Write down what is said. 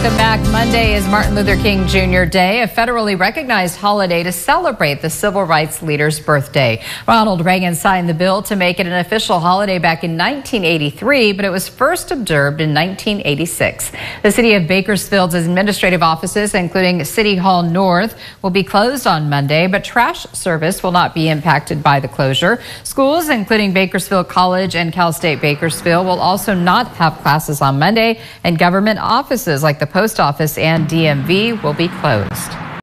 Welcome back. Monday is Martin Luther King Jr. Day, a federally recognized holiday to celebrate the civil rights leader's birthday. Ronald Reagan signed the bill to make it an official holiday back in 1983, but it was first observed in 1986. The city of Bakersfield's administrative offices, including City Hall North, will be closed on Monday, but trash service will not be impacted by the closure. Schools, including Bakersfield College and Cal State Bakersfield, will also not have classes on Monday, and government offices like the post office and DMV will be closed.